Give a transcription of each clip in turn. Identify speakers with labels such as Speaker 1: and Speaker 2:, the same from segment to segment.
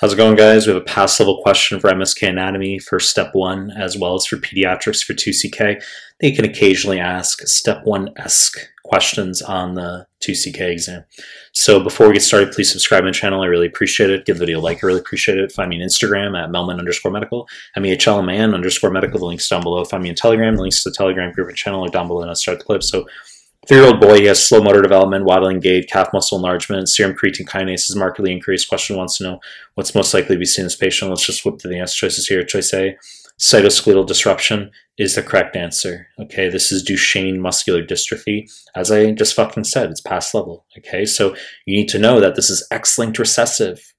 Speaker 1: How's it going, guys? We have a pass level question for MSK Anatomy for step one, as well as for pediatrics for 2CK. They can occasionally ask step one esque questions on the 2CK exam. So before we get started, please subscribe to my channel. I really appreciate it. Give the video a like. I really appreciate it. Find me on Instagram at mehlman underscore medical, M-E-H-L-M-A-N underscore medical. The link's down below. Find me on Telegram. The links to the Telegram group and channel are down below and I'll start the clip. So Three-year-old boy, he has slow motor development, waddling gait, calf muscle enlargement, serum creatine kinase is markedly increased. Question wants to know what's most likely to be seen in this patient. Let's just whip through the answer choices here. Choice A, cytoskeletal disruption is the correct answer. Okay, this is Duchenne muscular dystrophy. As I just fucking said, it's pass level. Okay, so you need to know that this is X-linked recessive.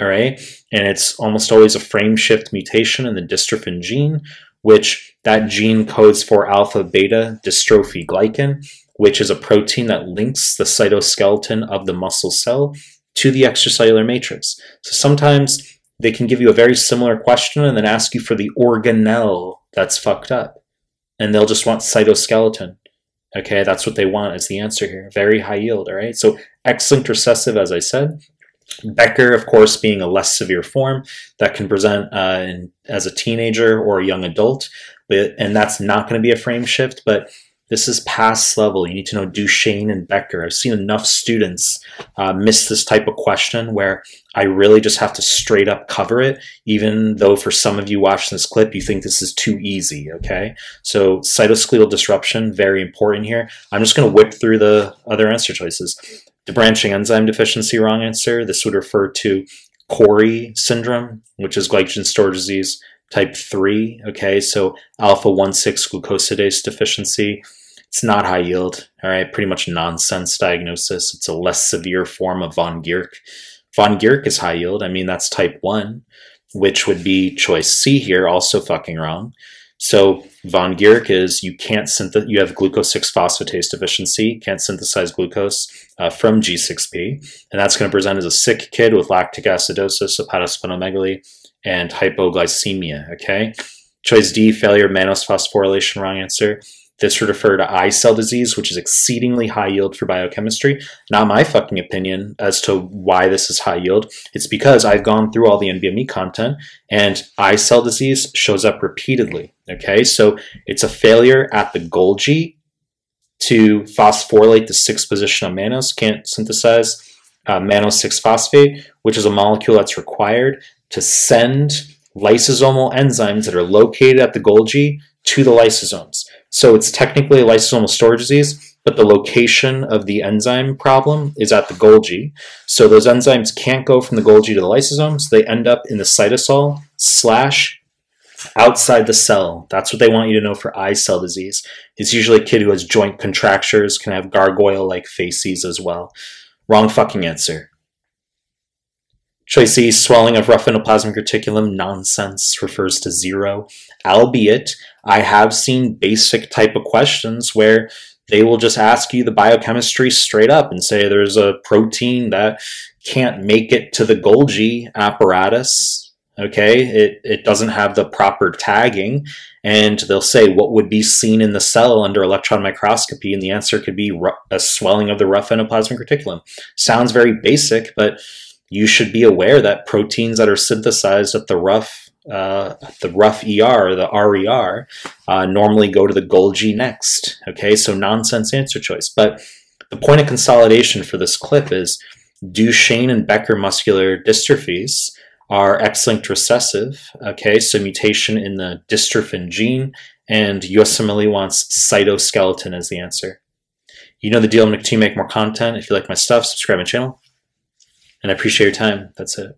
Speaker 1: All right, and it's almost always a frame shift mutation in the dystrophin gene, which that gene codes for alpha beta dystroglycan which is a protein that links the cytoskeleton of the muscle cell to the extracellular matrix. So sometimes they can give you a very similar question and then ask you for the organelle that's fucked up. And they'll just want cytoskeleton. Okay, that's what they want as the answer here. Very high yield, all right? So X-linked recessive, as I said. Becker, of course, being a less severe form that can present uh, in, as a teenager or a young adult, but and that's not going to be a frame shift, but this is pass level. You need to know Duchenne and Becker. I've seen enough students uh, miss this type of question where I really just have to straight up cover it, even though for some of you watching this clip, you think this is too easy, okay? So cytoskeletal disruption, very important here. I'm just going to whip through the other answer choices. The branching enzyme deficiency, wrong answer. This would refer to Cori syndrome, which is glycogen storage disease type 3. Okay, so alpha 1 6 glucosidase deficiency. It's not high yield, all right, pretty much nonsense diagnosis. It's a less severe form of von Gierke. Von Gierke is high yield. I mean, that's type 1, which would be choice C here, also fucking wrong. So von Gierke is you can't synthesize, you have glucose 6 phosphatase deficiency, can't synthesize glucose uh, from G6P, and that's going to present as a sick kid with lactic acidosis, hepatosplenomegaly, and hypoglycemia, okay? Choice D, failure of mannose phosphorylation, wrong answer. This would refer to I-cell disease, which is exceedingly high yield for biochemistry. Not my fucking opinion as to why this is high yield. It's because I've gone through all the NBME content and I-cell disease shows up repeatedly. Okay, so it's a failure at the Golgi to phosphorylate the sixth position of mannose, can't synthesize uh, mannose 6 phosphate, which is a molecule that's required to send lysosomal enzymes that are located at the Golgi to the lysosomes. So it's technically a lysosomal storage disease, but the location of the enzyme problem is at the Golgi. So those enzymes can't go from the Golgi to the lysosomes. They end up in the cytosol slash outside the cell. That's what they want you to know for I-cell disease. It's usually a kid who has joint contractures, can have gargoyle-like faces as well. Wrong fucking answer. C, swelling of rough endoplasmic reticulum, nonsense, refers to zero. Albeit, I have seen basic type of questions where they will just ask you the biochemistry straight up and say there's a protein that can't make it to the Golgi apparatus. Okay, it, it doesn't have the proper tagging, and they'll say what would be seen in the cell under electron microscopy, and the answer could be a swelling of the rough endoplasmic reticulum. Sounds very basic, but you should be aware that proteins that are synthesized at the rough uh, the rough ER, the RER, uh, normally go to the Golgi next. Okay, so nonsense answer choice. But the point of consolidation for this clip is Duchenne and Becker muscular dystrophies are X-linked recessive. Okay, so mutation in the dystrophin gene, and USMLE wants cytoskeleton as the answer. You know the deal. I'm make more content. If you like my stuff, subscribe my channel and I appreciate your time. That's it.